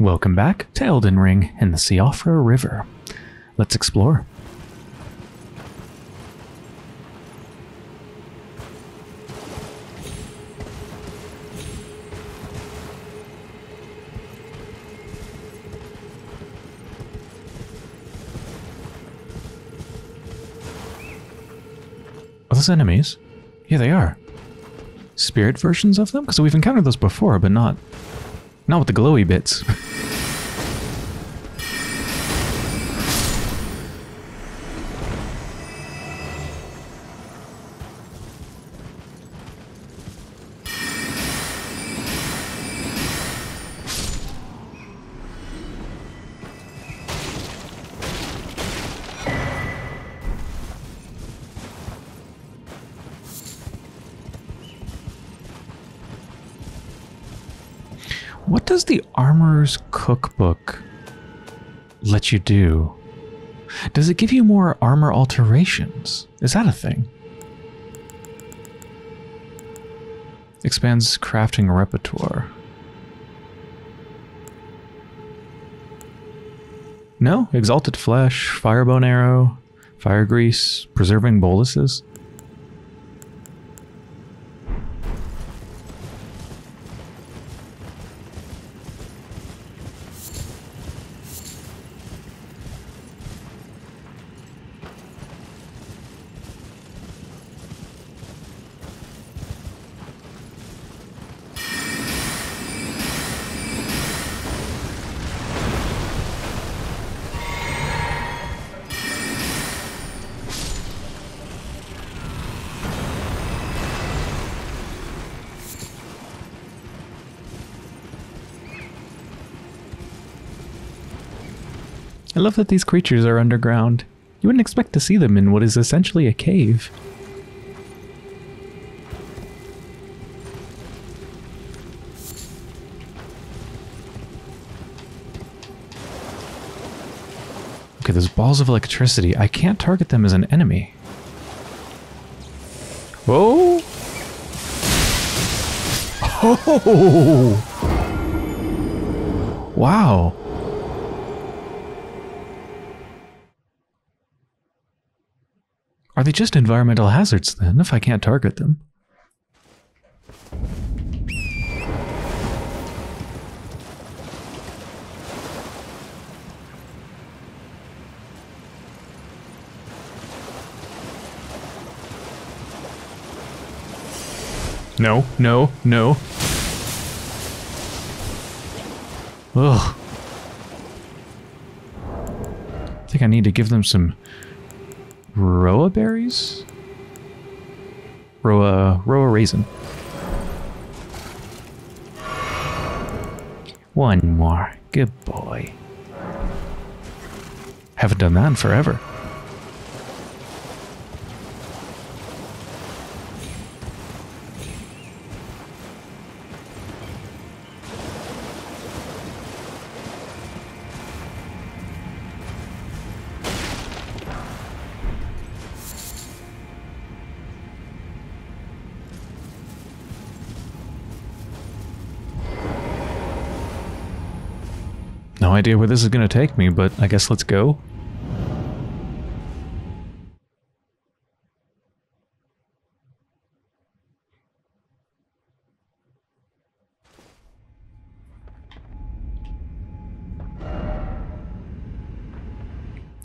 Welcome back to Elden Ring and the Siofra River. Let's explore. Are those enemies? Yeah, they are. Spirit versions of them? Because we've encountered those before, but not... Not with the glowy bits. you do? Does it give you more armor alterations? Is that a thing? Expands crafting repertoire. No, exalted flesh, firebone arrow, fire grease, preserving boluses. I love that these creatures are underground. You wouldn't expect to see them in what is essentially a cave. Okay, those balls of electricity. I can't target them as an enemy. Whoa! Oh! Wow. Are they just environmental hazards then, if I can't target them? No, no, no. Ugh. I think I need to give them some Rowa berries? Rowa, Rowa raisin. One more. Good boy. Haven't done that in forever. Idea where this is going to take me, but I guess let's go.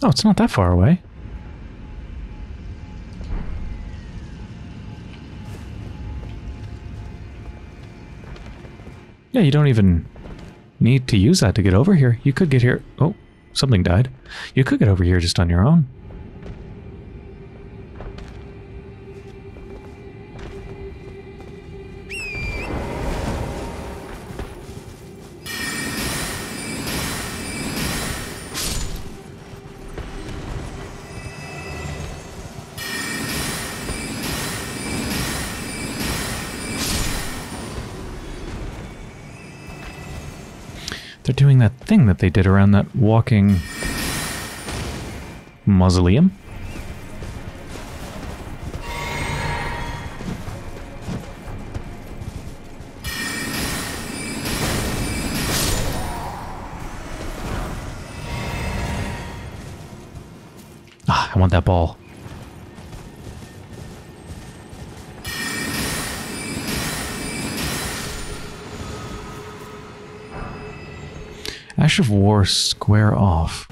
Oh, it's not that far away. Yeah, you don't even need to use that to get over here. You could get here. Oh, something died. You could get over here just on your own. thing that they did around that walking mausoleum. Ah, I want that ball. Of War square off.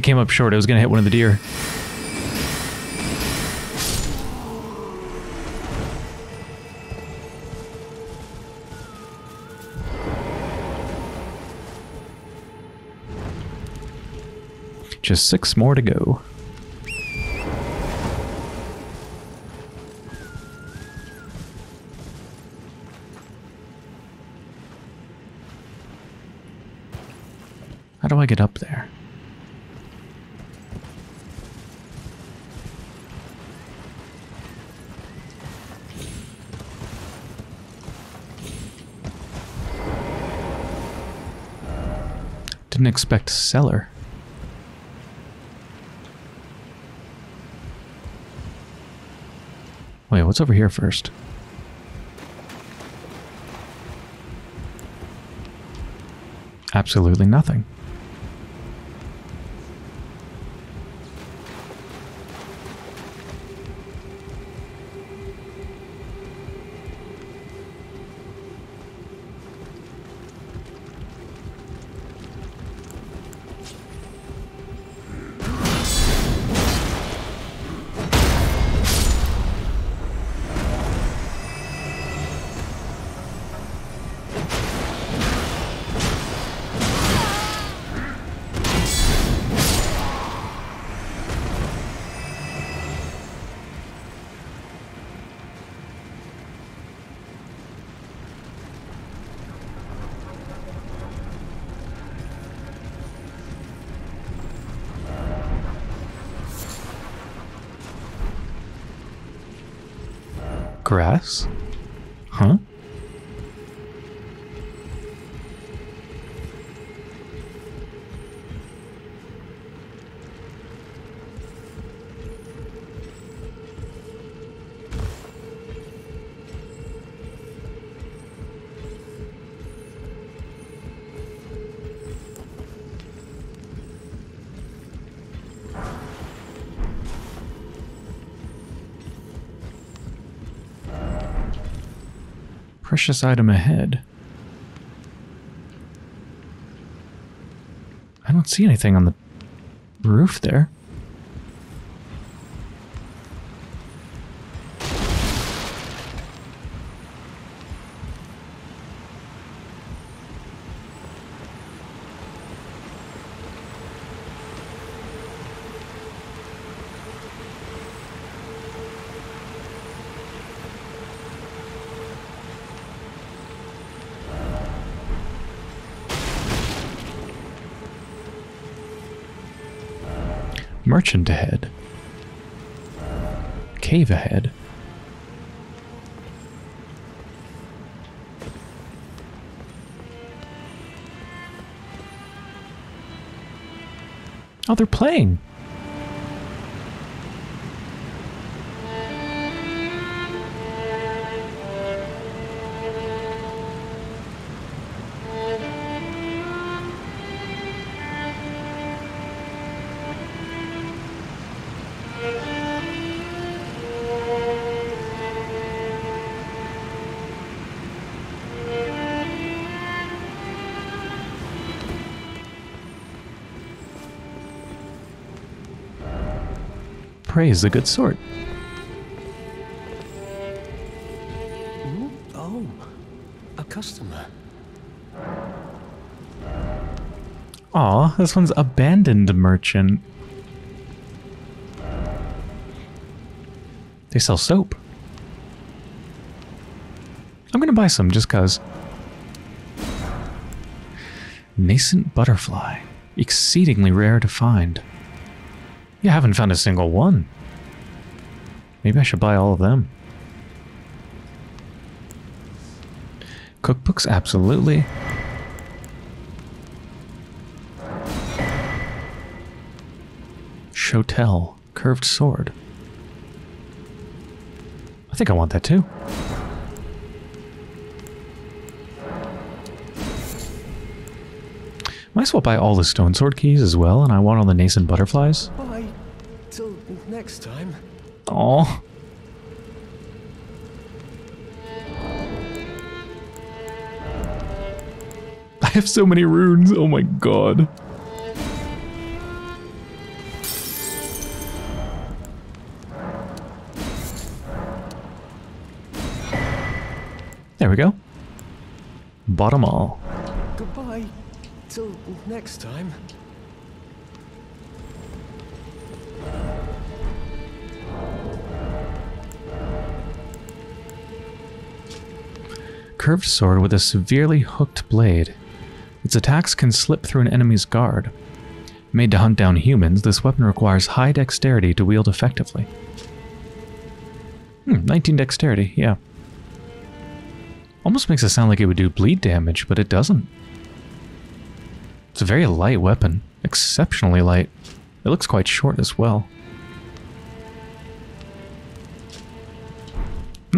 It came up short. I was going to hit one of the deer. Just six more to go. How do I get up there? Didn't expect cellar. Wait, what's over here first? Absolutely nothing. Precious item ahead. I don't see anything on the roof there. Merchant ahead. Cave ahead. Oh, they're playing. prey is a good sort. Oh, a customer. Aw, this one's abandoned merchant. They sell soap. I'm gonna buy some just cause. Nascent butterfly. Exceedingly rare to find. I haven't found a single one. Maybe I should buy all of them. Cookbooks, absolutely. Shotel, curved sword. I think I want that too. Might as well buy all the stone sword keys as well, and I want all the nascent butterflies. Next time. Oh. I have so many runes. Oh my god. There we go. Bought 'em all. Goodbye. Till next time. Curved sword with a severely hooked blade. Its attacks can slip through an enemy's guard. Made to hunt down humans, this weapon requires high dexterity to wield effectively. Hmm, 19 dexterity, yeah. Almost makes it sound like it would do bleed damage, but it doesn't. It's a very light weapon. Exceptionally light. It looks quite short as well.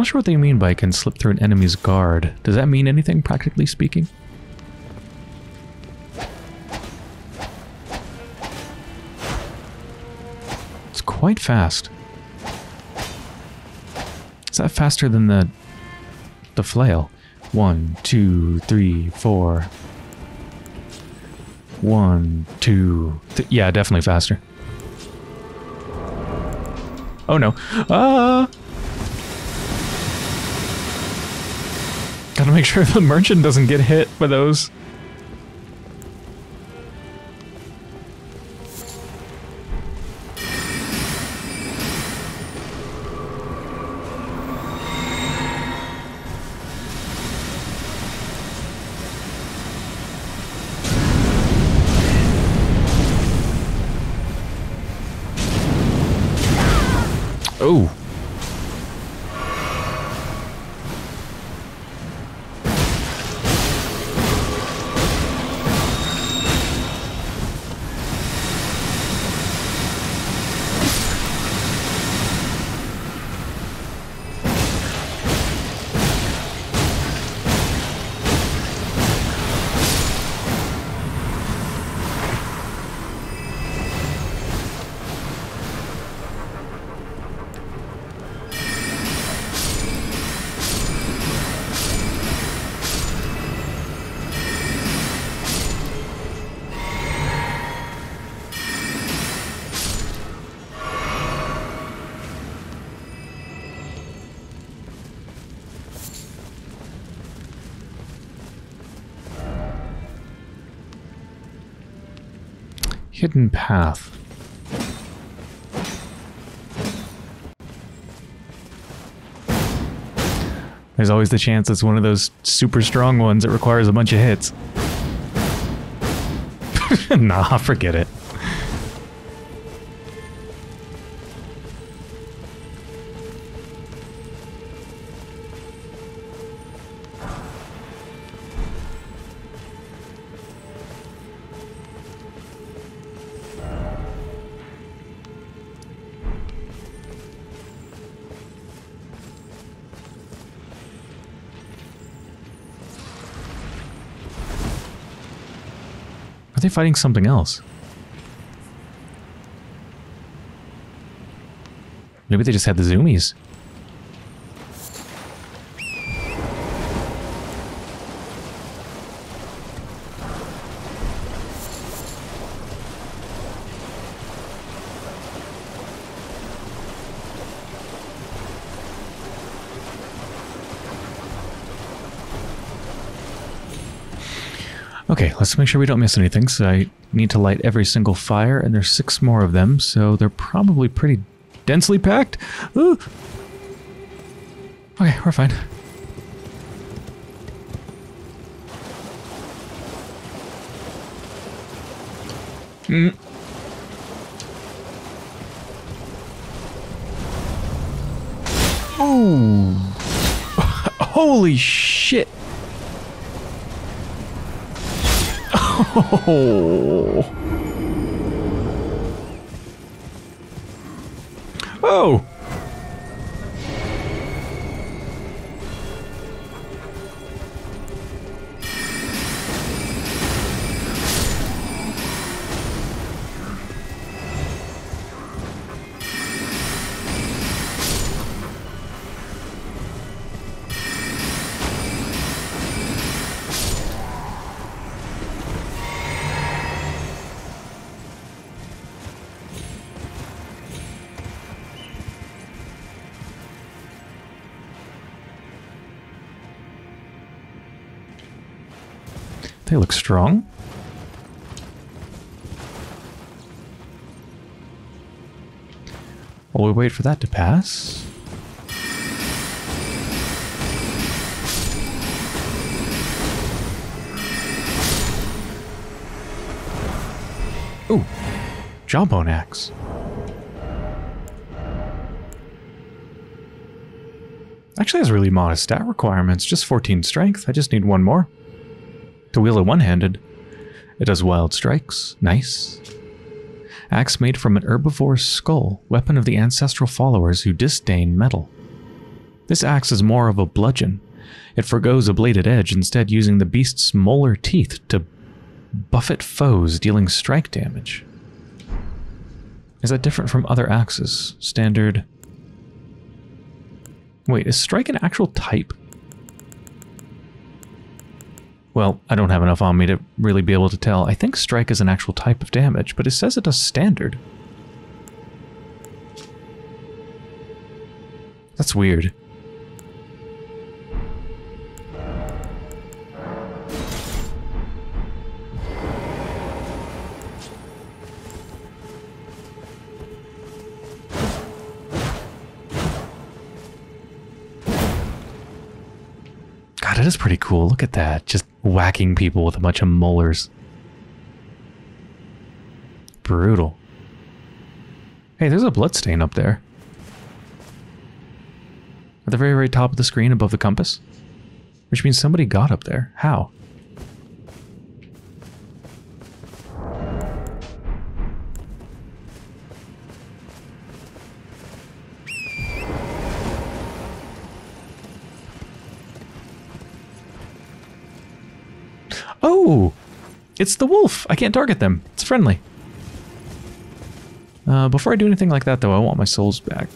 Not sure what they mean by can slip through an enemy's guard. Does that mean anything, practically speaking? It's quite fast. Is that faster than the the flail? One, two, three, four. One, two. Yeah, definitely faster. Oh no. Ah! Make sure the merchant doesn't get hit by those. Path. There's always the chance it's one of those super strong ones that requires a bunch of hits. nah, forget it. They fighting something else? Maybe they just had the zoomies. Okay, let's make sure we don't miss anything. So I need to light every single fire, and there's six more of them, so they're probably pretty densely packed. Ooh. Okay, we're fine. Mm. Oh. Holy shit. Oh. They look strong. While we wait for that to pass. Ooh, jawbone axe. Actually has really modest stat requirements, just 14 strength. I just need one more. To wield it one-handed. It does wild strikes. Nice. Axe made from an herbivore's skull, weapon of the ancestral followers who disdain metal. This axe is more of a bludgeon. It forgoes a bladed edge, instead using the beast's molar teeth to buffet foes, dealing strike damage. Is that different from other axes? Standard... Wait, is strike an actual type? Well, I don't have enough on me to really be able to tell. I think strike is an actual type of damage, but it says it does standard. That's weird. Is pretty cool. Look at that. Just whacking people with a bunch of molars. Brutal. Hey, there's a bloodstain up there. At the very, very top of the screen above the compass. Which means somebody got up there. How? Oh! It's the wolf! I can't target them. It's friendly. Uh, before I do anything like that, though, I want my souls back.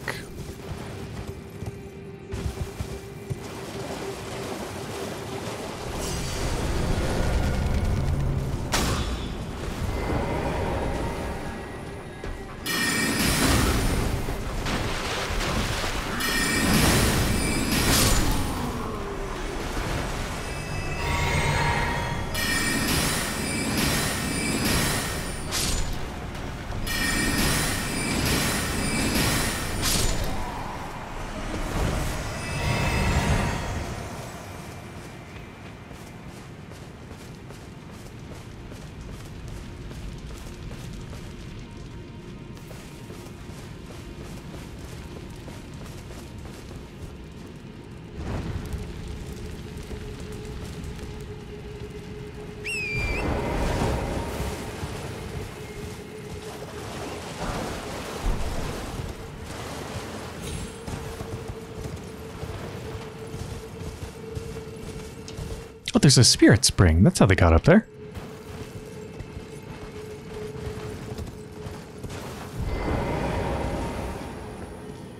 There's a spirit spring. That's how they got up there.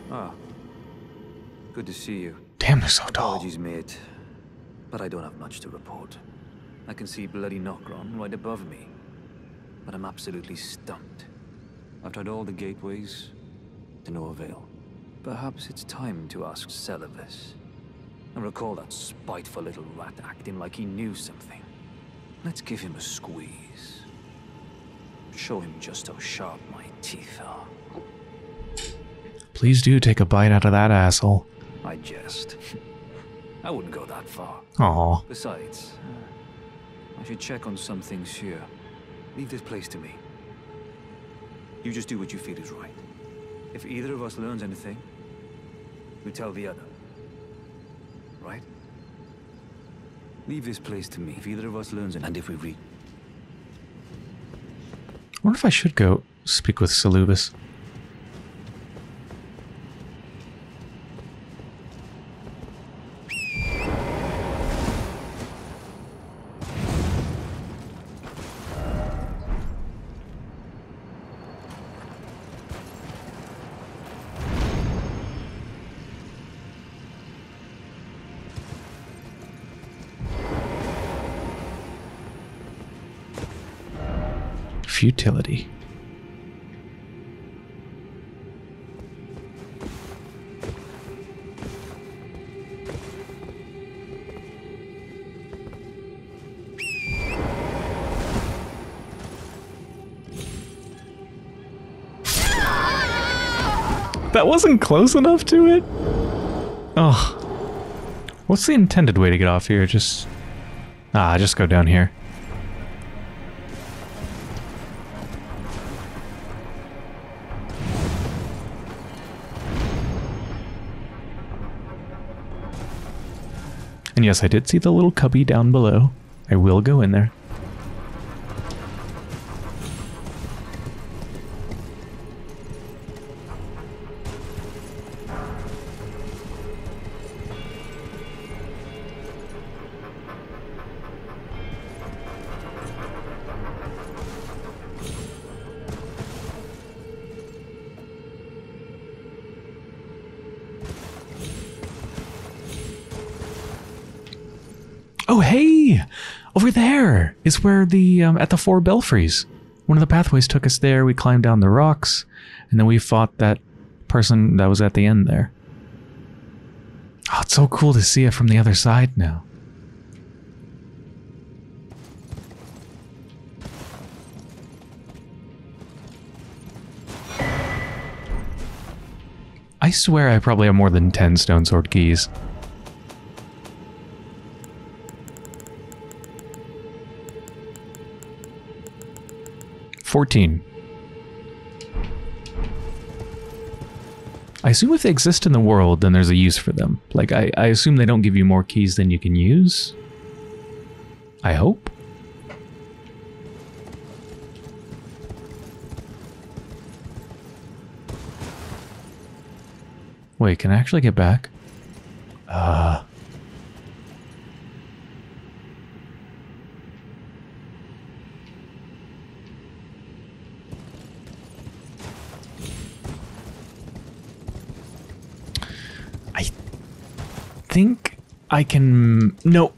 Ah. Good to see you. Damn, they're so tall. Apologies, mate. But I don't have much to report. I can see bloody Nokron right above me. But I'm absolutely stumped. I've tried all the gateways, to no avail. Perhaps it's time to ask Seluvis. I recall that spiteful little rat acting like he knew something. Let's give him a squeeze. Show him just how sharp my teeth are. Please do take a bite out of that asshole. I jest. I wouldn't go that far. Aw. Besides, uh, I should check on some things here. Leave this place to me. You just do what you feel is right. If either of us learns anything, we tell the other. Right? Leave this place to me. If either of us learns anything, and if we read. I wonder if I should go speak with Seluvis. Futility. That wasn't close enough to it? Oh. What's the intended way to get off here? Just... Ah, just go down here. Yes, I did see the little cubby down below. I will go in there. Where the, um, at the four belfries. One of the pathways took us there. We climbed down the rocks, and then we fought that person that was at the end there. Oh, it's so cool to see it from the other side now. I swear I probably have more than 10 stone sword keys. Fourteen. I assume if they exist in the world, then there's a use for them. Like, I, I assume they don't give you more keys than you can use. I hope. Wait, can I actually get back? Uh... think I can... No.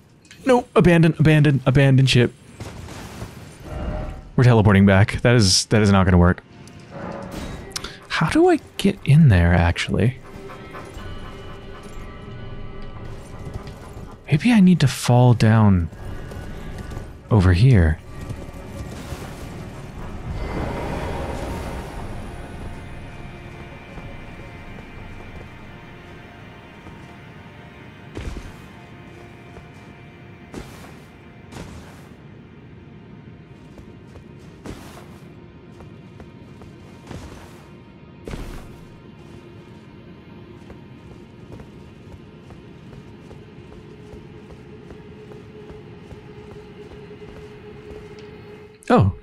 No. Abandon, abandon, abandon ship. We're teleporting back. That is that is not going to work. How do I get in there, actually? Maybe I need to fall down over here.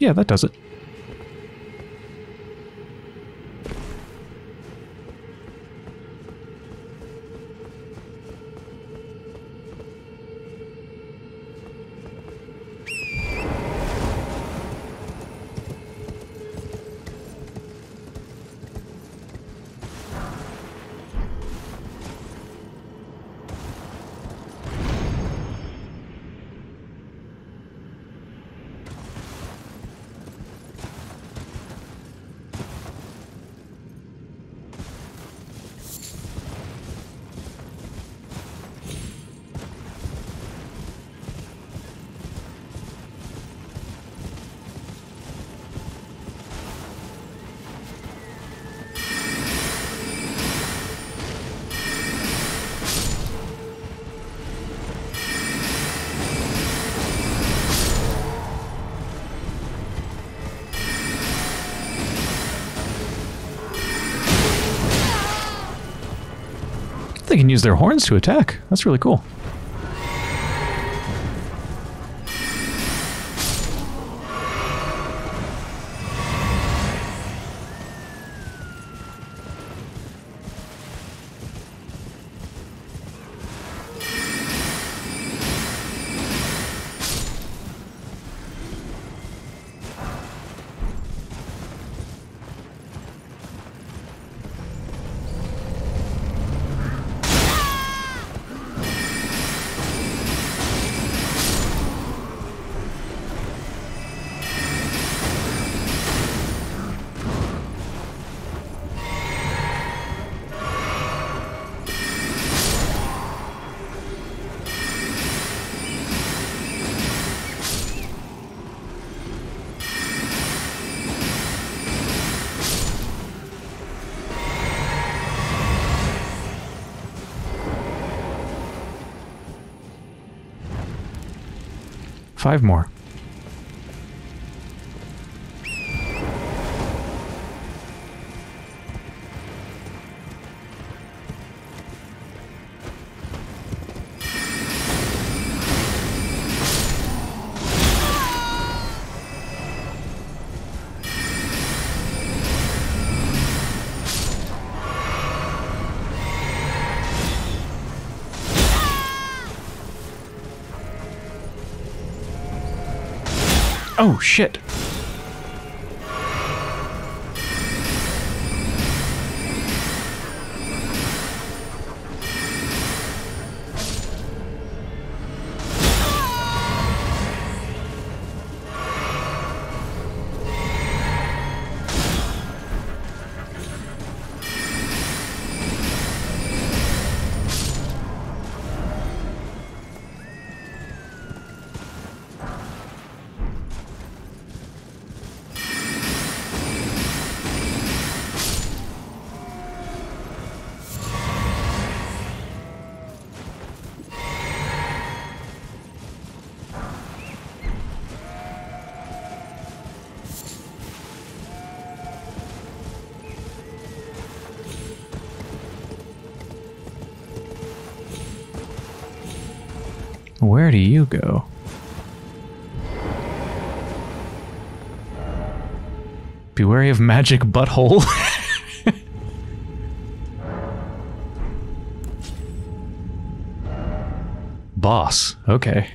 Yeah, that does it. Use their horns to attack. That's really cool. Five more. Oh, shit. Do you go? Be wary of magic butthole. Boss. Okay.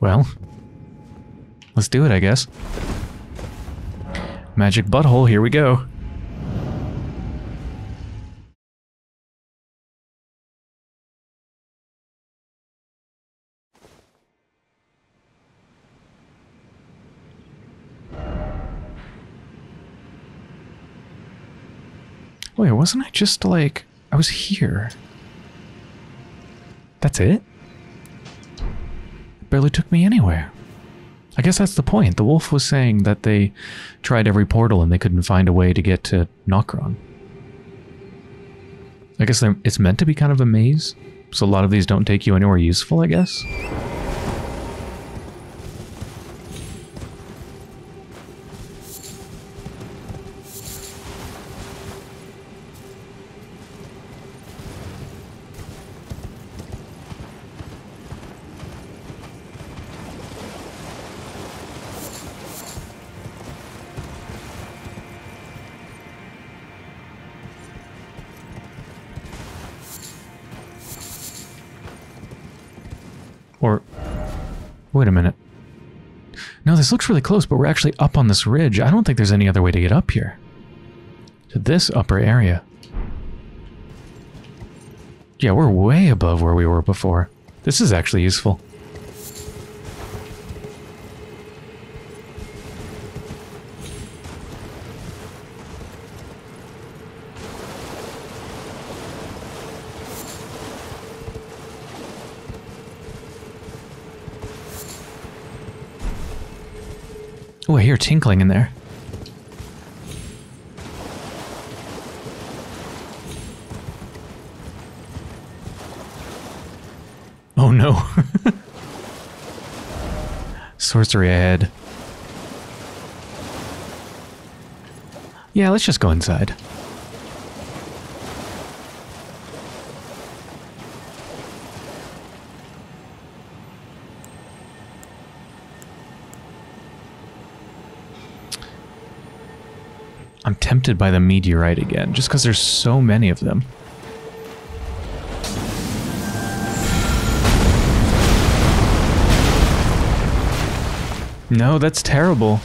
Well, let's do it, I guess. Magic butthole, here we go. Wait, wasn't I just like. I was here. That's it? Barely took me anywhere. I guess that's the point. The wolf was saying that they tried every portal and they couldn't find a way to get to Nokron. I guess it's meant to be kind of a maze, so a lot of these don't take you anywhere useful, I guess. Wait a minute. No, this looks really close, but we're actually up on this ridge. I don't think there's any other way to get up here. To this upper area. Yeah, we're way above where we were before. This is actually useful. hear tinkling in there. Oh no. Sorcery ahead. Yeah, let's just go inside. Tempted by the meteorite again, just because there's so many of them. No, that's terrible.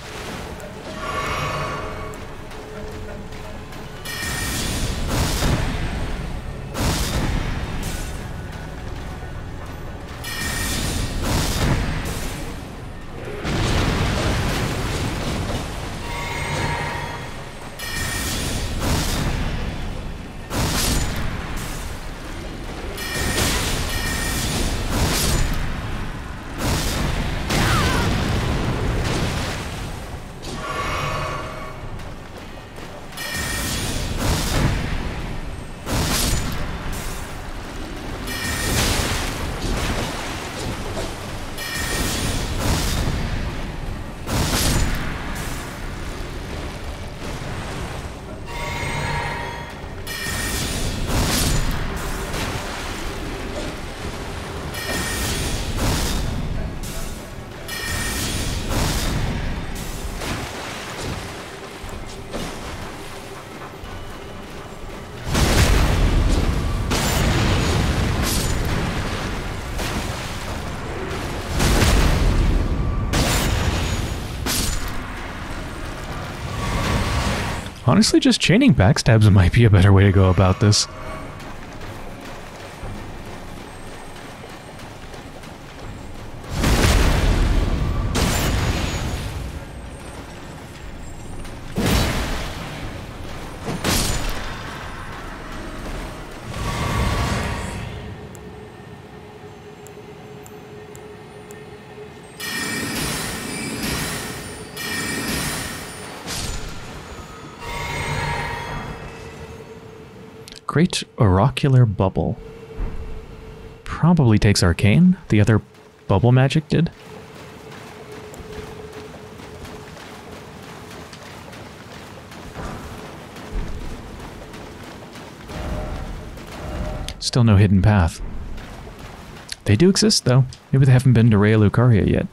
Honestly, just chaining backstabs might be a better way to go about this. Oracular Bubble. Probably takes Arcane. The other bubble magic did. Still no hidden path. They do exist, though. Maybe they haven't been to Raya Lucaria yet.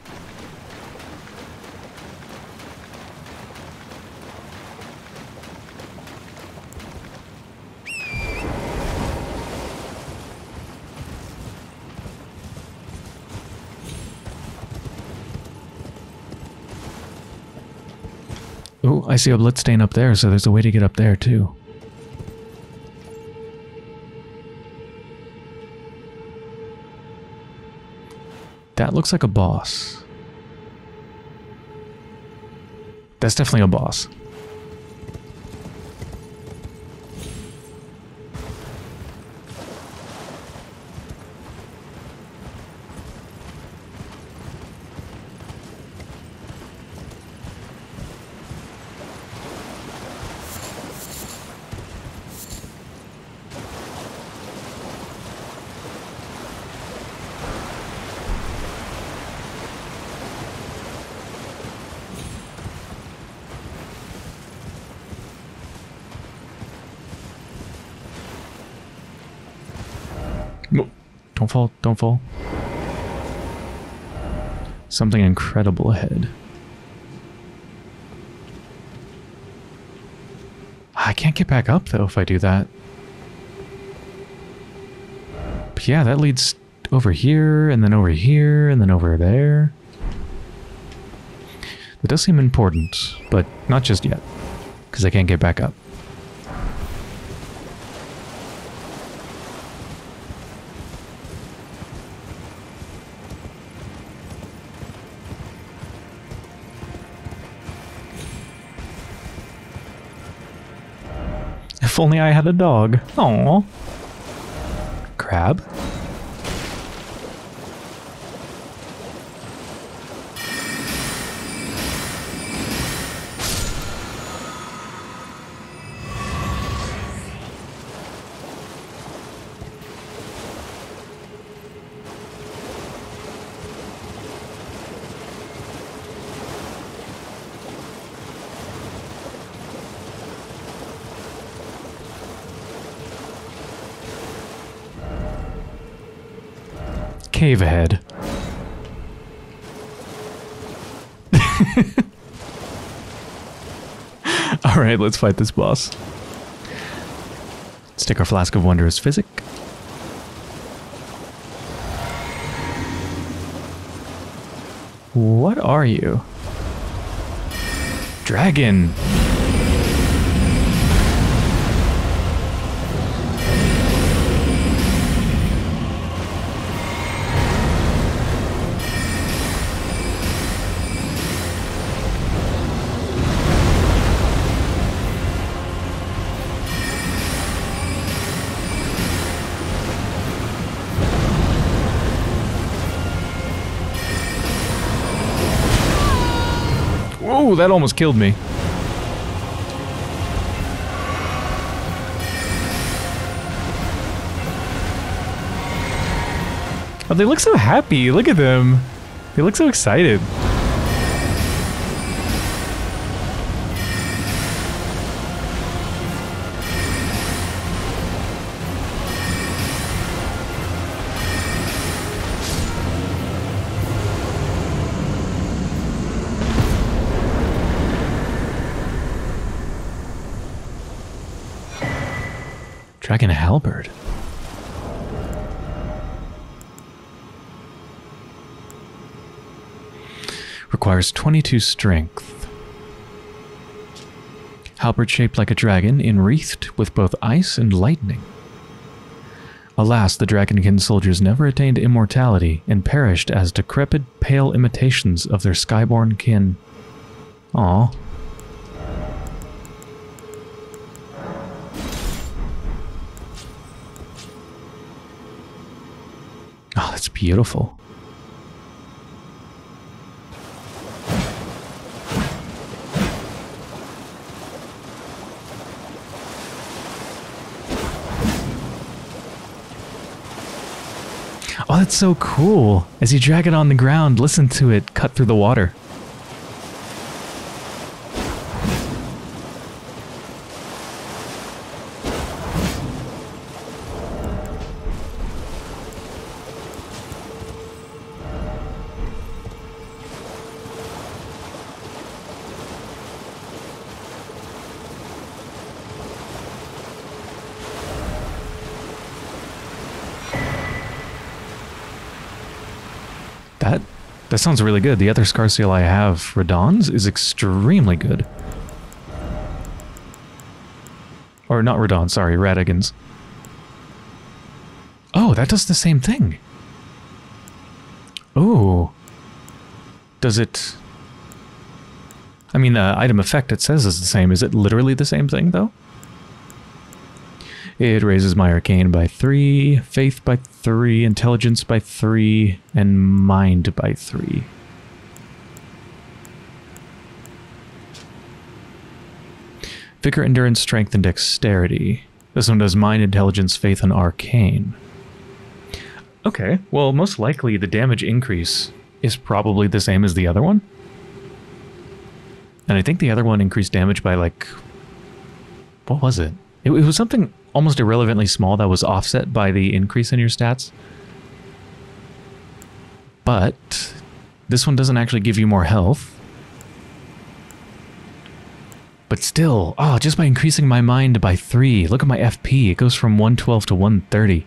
Oh, I see a blood stain up there, so there's a way to get up there too. That looks like a boss. That's definitely a boss. No, Don't fall, don't fall. Something incredible ahead. Ah, I can't get back up though if I do that. But yeah, that leads over here, and then over here, and then over there. It does seem important, but not just yet, because I can't get back up. Only I had a dog. Oh, Crab? Ahead. Alright, let's fight this boss. Take our Flask of Wondrous Physic. What are you? Dragon! Whoa, that almost killed me. Oh, they look so happy. Look at them. They look so excited. Dragon Halberd. Requires 22 strength. Halberd shaped like a dragon, enwreathed with both ice and lightning. Alas, the Dragonkin soldiers never attained immortality and perished as decrepit, pale imitations of their skyborn kin. Aw. Beautiful. Oh, that's so cool. As you drag it on the ground, listen to it cut through the water. That that sounds really good. The other Scar Seal I have, Radon's, is extremely good. Or not Radon, sorry, Radagon's. Oh, that does the same thing. Oh. Does it... I mean, the item effect it says is the same. Is it literally the same thing, though? It raises my arcane by 3, faith by 3, intelligence by 3, and mind by 3. Vigor, endurance, strength, and dexterity. This one does mind, intelligence, faith, and arcane. Okay, well, most likely the damage increase is probably the same as the other one. And I think the other one increased damage by like... What was it? It, it was something almost irrelevantly small that was offset by the increase in your stats. But this one doesn't actually give you more health. But still, oh, just by increasing my mind by 3, look at my FP, it goes from 112 to 130.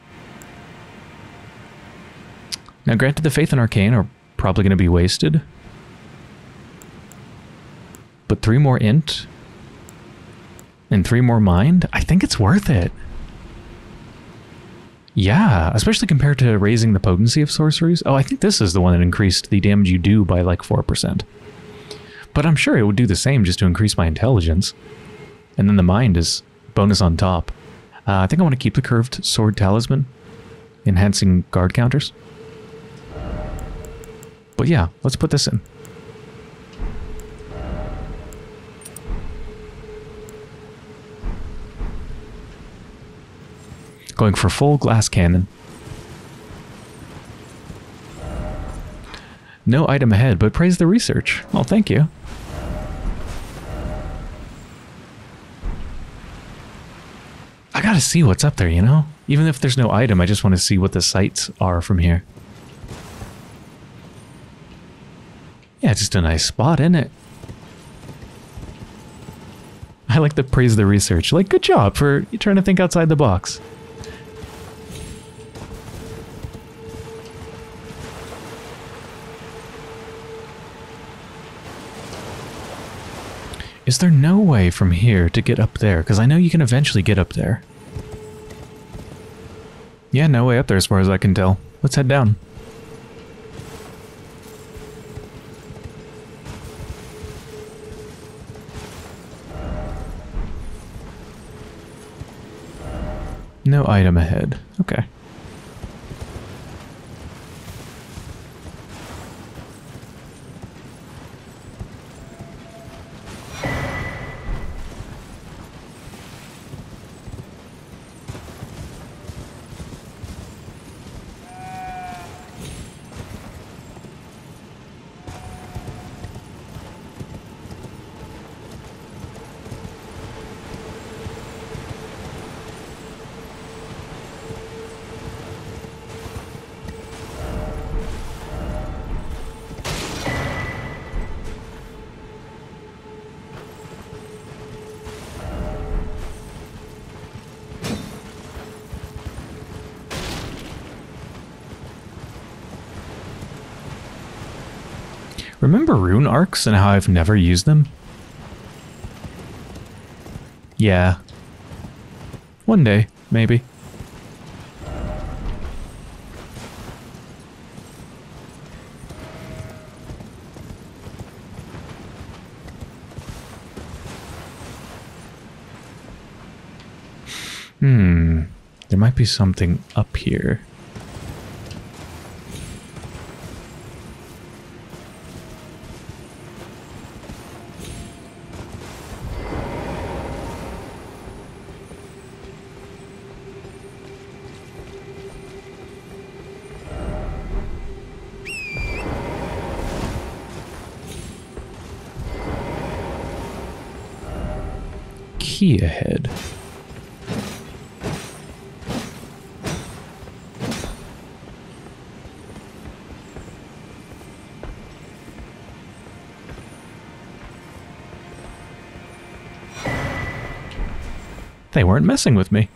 Now granted the Faith and Arcane are probably going to be wasted. But 3 more Int and 3 more Mind, I think it's worth it. Yeah, especially compared to raising the potency of sorceries. Oh, I think this is the one that increased the damage you do by like 4%. But I'm sure it would do the same just to increase my intelligence. And then the mind is bonus on top. Uh, I think I want to keep the curved sword talisman, enhancing guard counters. But yeah, let's put this in. Going for full glass cannon. No item ahead, but praise the research. Well, thank you. I gotta see what's up there, you know? Even if there's no item, I just want to see what the sights are from here. Yeah, just a nice spot, isn't it? I like to praise the research. Like, good job for trying to think outside the box. Is there no way from here to get up there? Because I know you can eventually get up there. Yeah, no way up there as far as I can tell. Let's head down. No item ahead. Okay. Remember rune arcs and how I've never used them? Yeah. One day, maybe. Hmm. There might be something up here. Ahead. They weren't messing with me.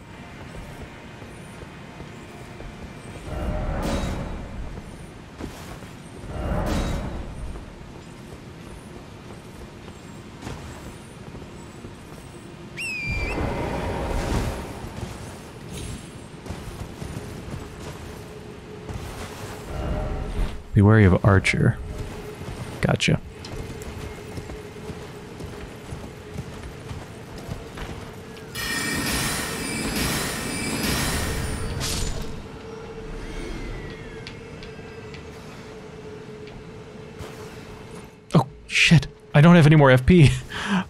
Wary of Archer. Gotcha. Oh, shit. I don't have any more FP.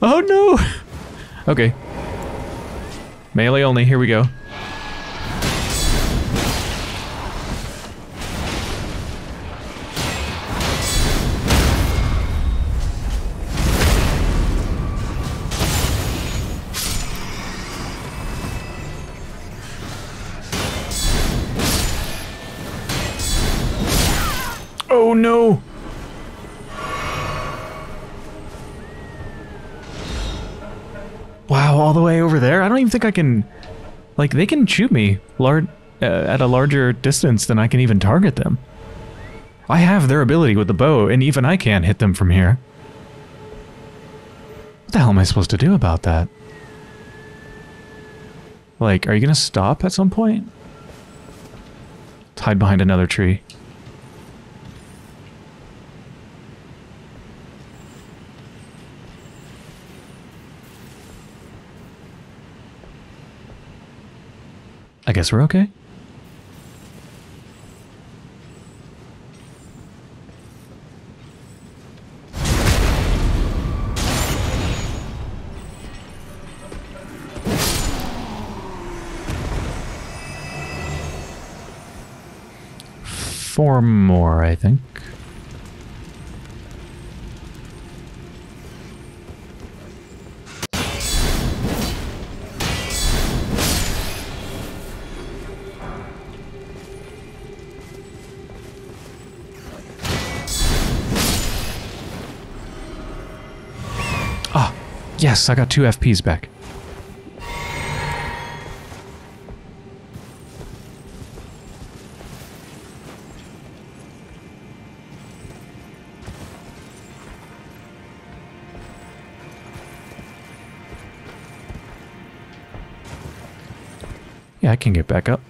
Oh, no. Okay. Melee only. Here we go. Wow, all the way over there? I don't even think I can... Like, they can shoot me uh, at a larger distance than I can even target them. I have their ability with the bow, and even I can't hit them from here. What the hell am I supposed to do about that? Like, are you gonna stop at some point? Hide behind another tree. I guess we're okay. Four more, I think. Yes, I got two FPs back. Yeah, I can get back up.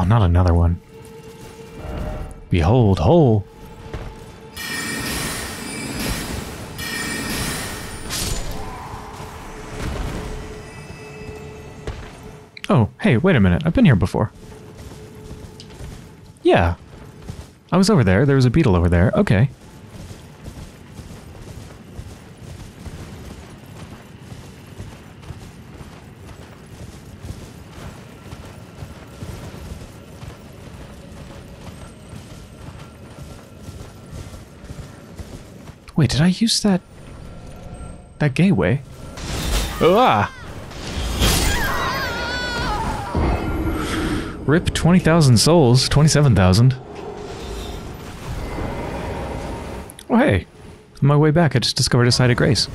Oh, not another one. Behold, hole. Oh, hey, wait a minute. I've been here before. Yeah. I was over there. There was a beetle over there. Okay. Wait, did I use that... that gateway? Ah! Rip 20,000 souls, 27,000. Oh, hey. On my way back, I just discovered a site of grace.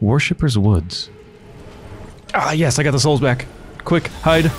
Worshipper's Woods. Ah, yes, I got the souls back. Quick, hide.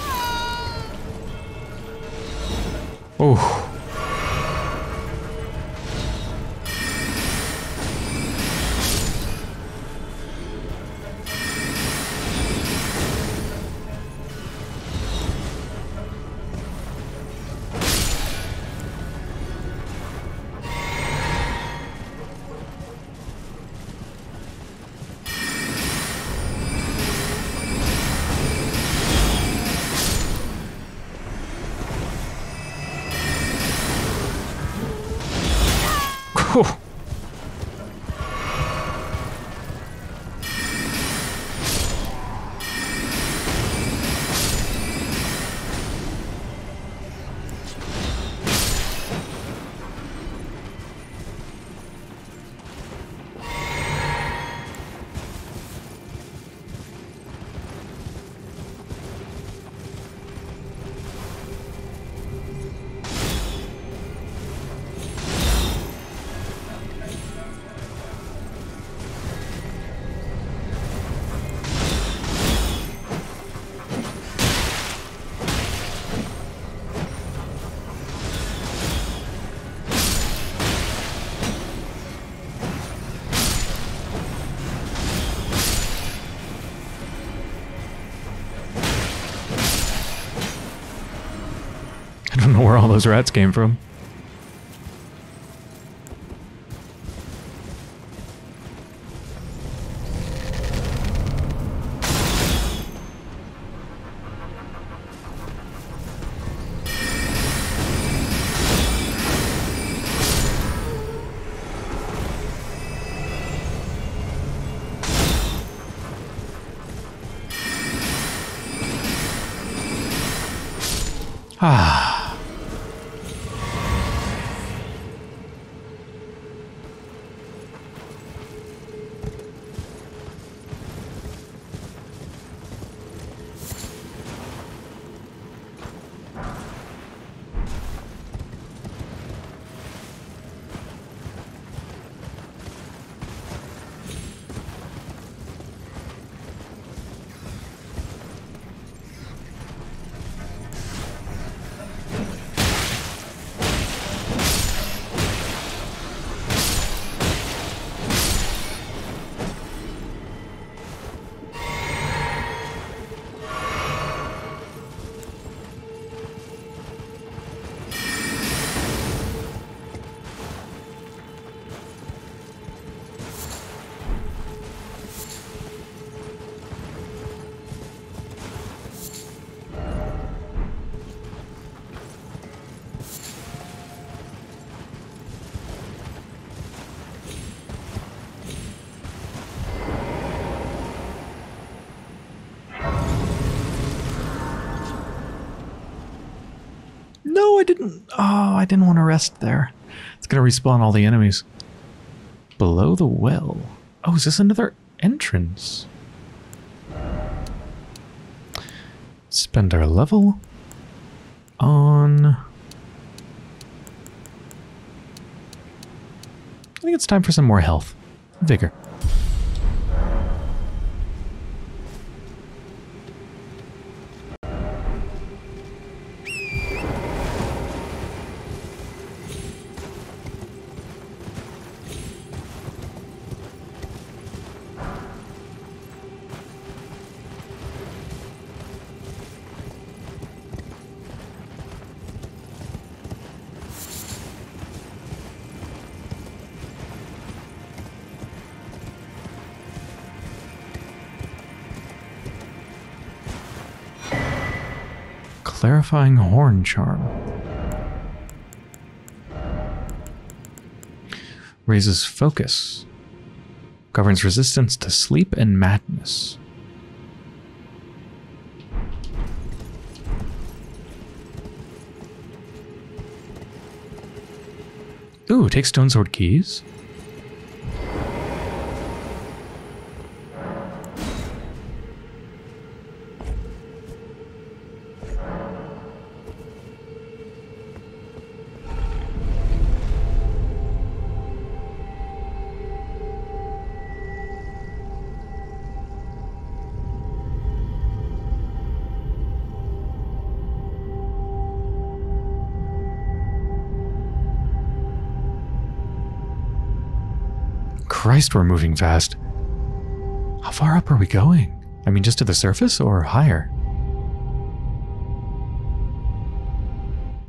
Those rats came from. Oh, I didn't want to rest there. It's gonna respawn all the enemies. Below the well. Oh, is this another entrance? Spend our level on. I think it's time for some more health. Vigor. Clarifying Horn Charm. Raises focus. Governs resistance to sleep and madness. Ooh, take Stone Sword keys. Christ, we're moving fast. How far up are we going? I mean, just to the surface or higher?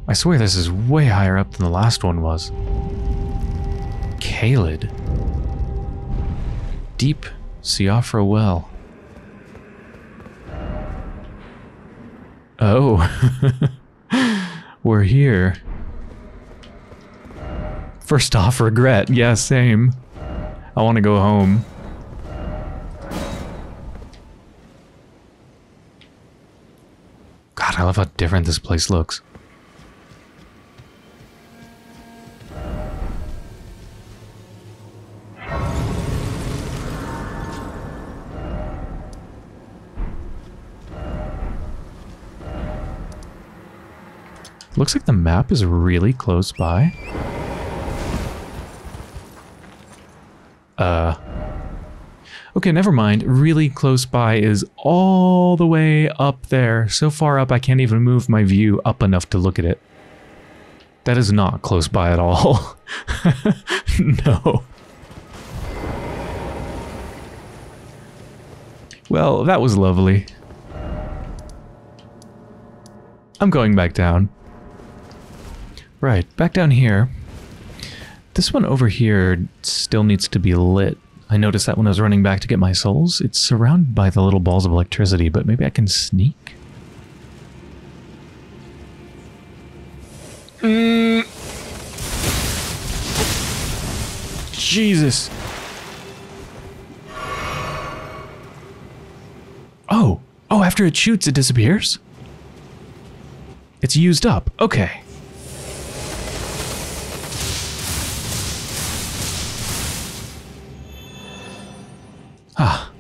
I swear this is way higher up than the last one was. Kaled. Deep Siofra Well. Oh. We're here. First off, regret. Yeah, same. I want to go home. God, I love how different this place looks. Looks like the map is really close by. Okay, never mind. Really close by is all the way up there. So far up I can't even move my view up enough to look at it. That is not close by at all. no. Well, that was lovely. I'm going back down. Right, back down here. This one over here still needs to be lit. I noticed that when I was running back to get my souls. It's surrounded by the little balls of electricity, but maybe I can sneak? Mm. Jesus. Oh. Oh, after it shoots, it disappears? It's used up. Okay. Ah.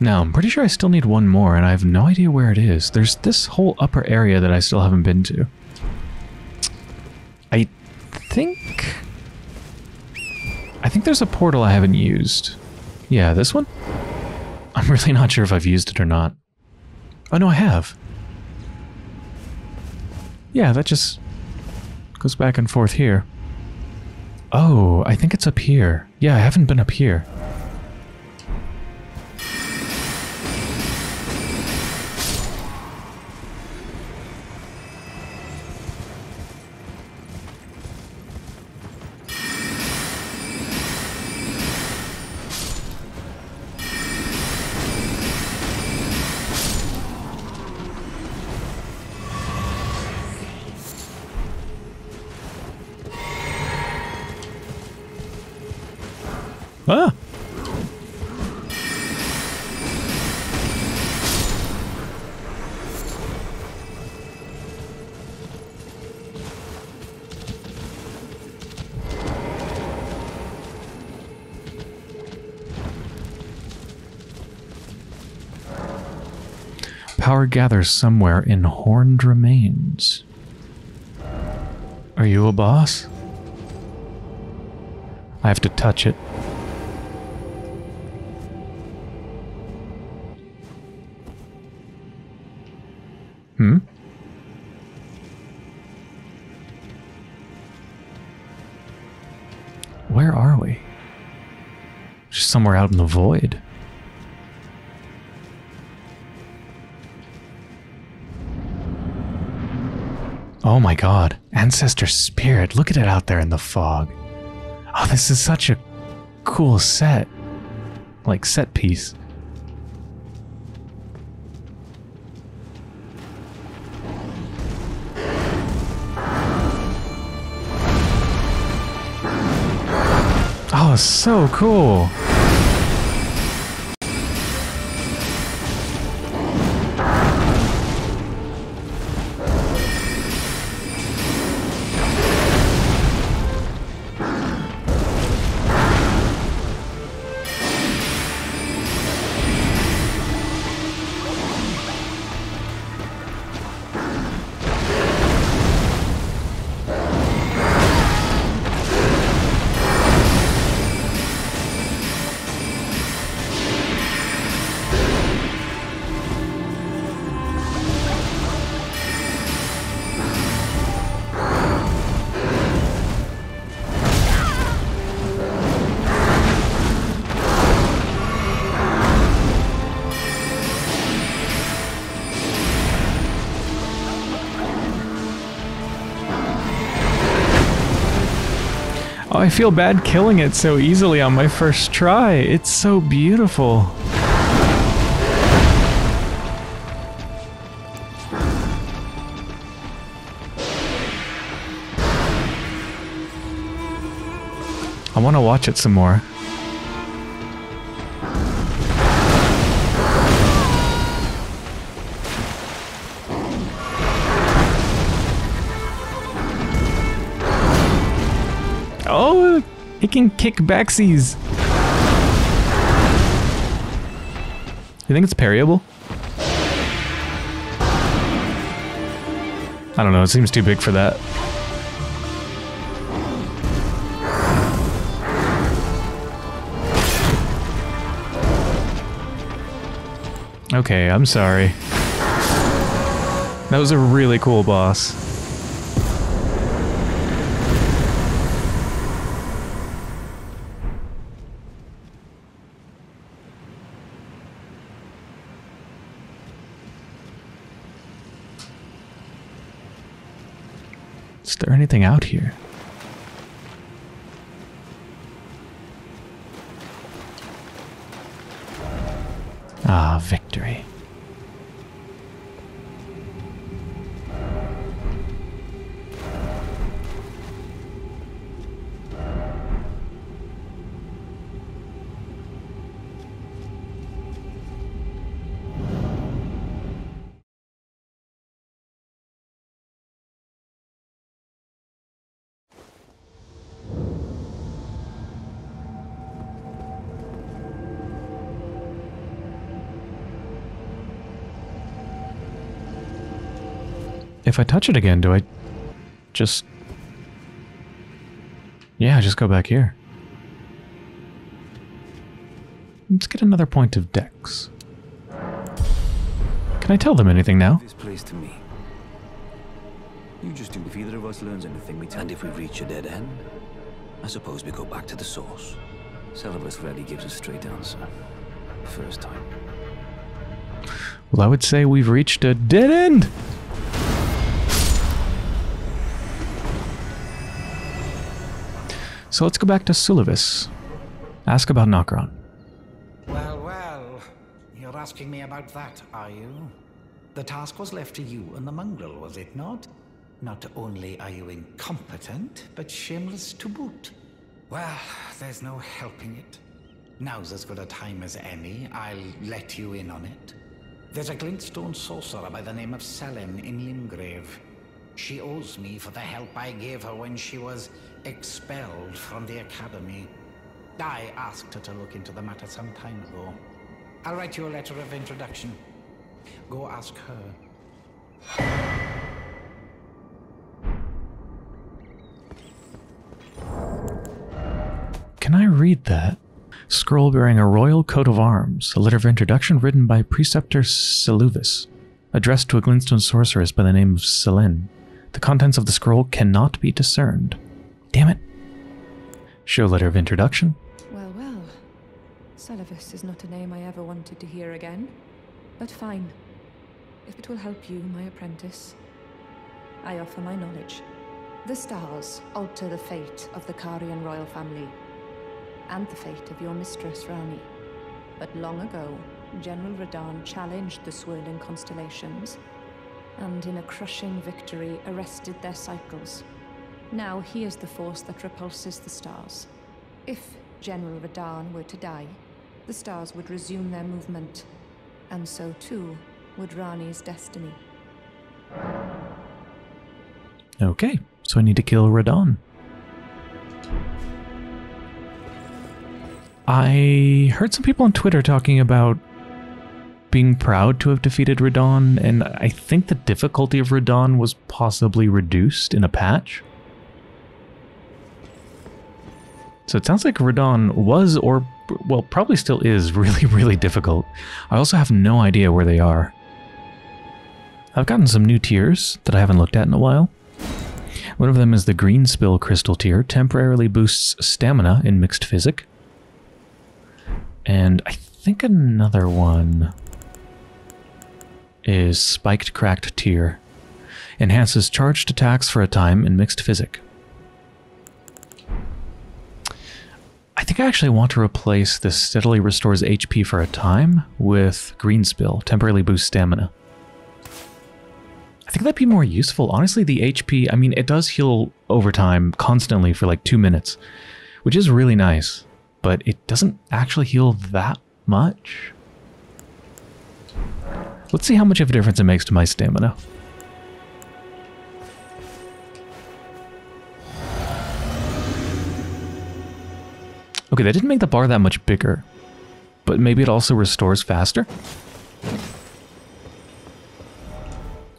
Now, I'm pretty sure I still need one more, and I have no idea where it is. There's this whole upper area that I still haven't been to. I think... I think there's a portal I haven't used. Yeah, this one? I'm really not sure if I've used it or not. Oh, no, I have. Yeah, that just goes back and forth here. Oh, I think it's up here. Yeah, I haven't been up here. Power gathers somewhere in horned remains. Are you a boss? I have to touch it. Hmm? Where are we? Just somewhere out in the void. Oh my god. Ancestor Spirit. Look at it out there in the fog. Oh, this is such a cool set. Like, set piece. Oh, so cool. Oh, I feel bad killing it so easily on my first try. It's so beautiful. I want to watch it some more. He can kick backsies. You think it's parryable? I don't know, it seems too big for that. Okay, I'm sorry. That was a really cool boss. Is there anything out here? Ah, victory. If I touch it again, do I just... Yeah, just go back here. Let's get another point of dex. Can I tell them anything now? This place to me. You just do. If either of us learns anything, we tell. And if we reach a dead end, I suppose we go back to the source. Seluvis rarely gives a straight answer. First time. Well, I would say we've reached a dead end. So let's go back to Seluvis. Ask about Nokron. Well, well. You're asking me about that, are you? The task was left to you and the mongrel, was it not? Not only are you incompetent, but shameless to boot. Well, there's no helping it. Now's as good a time as any. I'll let you in on it. There's a glintstone sorcerer by the name of Sellen in Limgrave. She owes me for the help I gave her when she was expelled from the academy. I asked her to look into the matter some time ago. I'll write you a letter of introduction. Go ask her. Can I read that? Scroll bearing a royal coat of arms, a letter of introduction written by Preceptor Seluvis, addressed to a Glintstone sorceress by the name of Sellen. The contents of the scroll cannot be discerned. Damn it. Show letter of introduction. Well, well. Seluvis is not a name I ever wanted to hear again. But fine. If it will help you, my apprentice, I offer my knowledge. The stars alter the fate of the Carian royal family, and the fate of your mistress, Ranni. But long ago, General Radahn challenged the swirling constellations, and in a crushing victory arrested their cycles. Now he is the force that repulses the stars. If General Radahn were to die, the stars would resume their movement, and so too would Ranni's destiny. Okay, so I need to kill Radahn. I heard some people on Twitter talking about being proud to have defeated Radahn, and I think the difficulty of Radahn was possibly reduced in a patch. So it sounds like Radahn was, or, well, probably still is, really, really difficult. I also have no idea where they are. I've gotten some new tears that I haven't looked at in a while. One of them is the Green Spill Crystal tear, temporarily boosts stamina in Mixed Physick. And I think another one is Spiked Cracked tear. Enhances charged attacks for a time in Mixed Physick. I think I actually want to replace this steadily restores HP for a time with Green Spill, temporarily boosts stamina. I think that'd be more useful. Honestly, the HP, I mean, it does heal over time constantly for like two minutes, which is really nice, but it doesn't actually heal that much. Let's see how much of a difference it makes to my stamina. Okay, that didn't make the bar that much bigger, but maybe it also restores faster?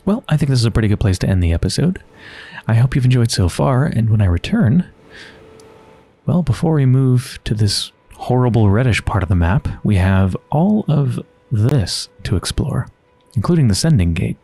Well, I think this is a pretty good place to end the episode. I hope you've enjoyed so far, and when I return, well, before we move to this horrible reddish part of the map, we have all of this to explore, including the sending gate.